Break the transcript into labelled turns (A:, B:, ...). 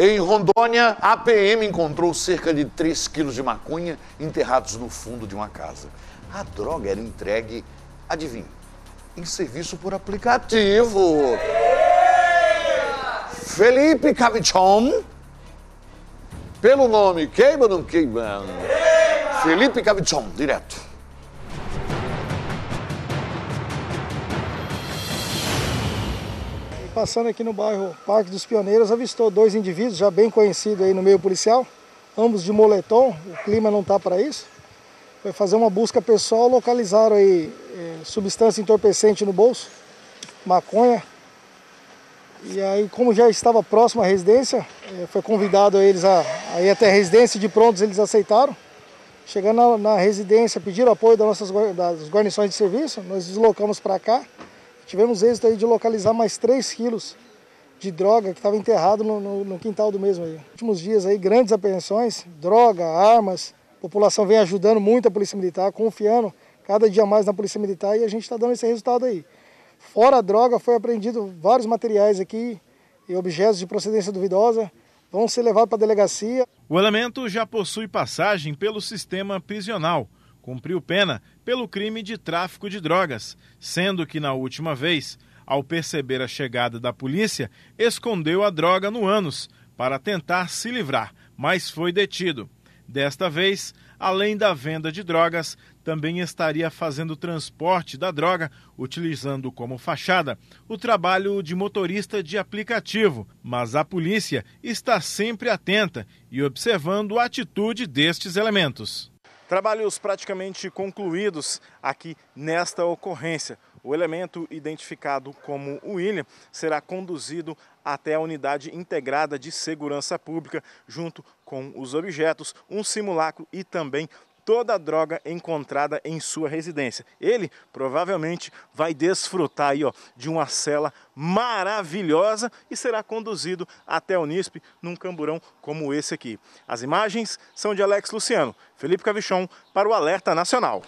A: Em Rondônia, a PM encontrou cerca de 3 quilos de maconha enterrados no fundo de uma casa. A droga era entregue, adivinha, em serviço por aplicativo. Felipe Cavichon, pelo nome queima ou não queima? Felipe Cavichon, direto.
B: Passando aqui no bairro Parque dos Pioneiros, avistou dois indivíduos já bem conhecidos aí no meio policial, ambos de moletom, o clima não tá para isso. Foi fazer uma busca pessoal, localizaram aí é, substância entorpecente no bolso, maconha. E aí, como já estava próximo à residência, é, foi convidado eles a, a, ir até a residência, de prontos eles aceitaram. Chegando na, na residência, pediram apoio das nossas das guarnições de serviço, nós deslocamos para cá. Tivemos êxito aí de localizar mais 3 quilos de droga que estava enterrado no, no, no, quintal do mesmo aí. Nos últimos dias aí, grandes apreensões, droga, armas. A população vem ajudando muito a Polícia Militar, confiando cada dia mais na Polícia Militar e a gente está dando esse resultado aí. Fora a droga, foi apreendido vários materiais aqui e objetos de procedência duvidosa. Vão ser levados para a delegacia.
C: O elemento já possui passagem pelo sistema prisional cumpriu pena pelo crime de tráfico de drogas, sendo que na última vez, ao perceber a chegada da polícia, escondeu a droga no ânus para tentar se livrar, mas foi detido. Desta vez, além da venda de drogas, também estaria fazendo transporte da droga, utilizando como fachada o trabalho de motorista de aplicativo. Mas a polícia está sempre atenta e observando a atitude destes elementos. Trabalhos praticamente concluídos aqui nesta ocorrência. O elemento identificado como William será conduzido até a unidade integrada de segurança pública, junto com os objetos, um simulacro e também toda a droga encontrada em sua residência. Ele provavelmente vai desfrutar aí, ó, de uma cela maravilhosa e será conduzido até o NISP num camburão como esse aqui. As imagens são de Alex Luciano, Felipe Cavichon para o Alerta Nacional.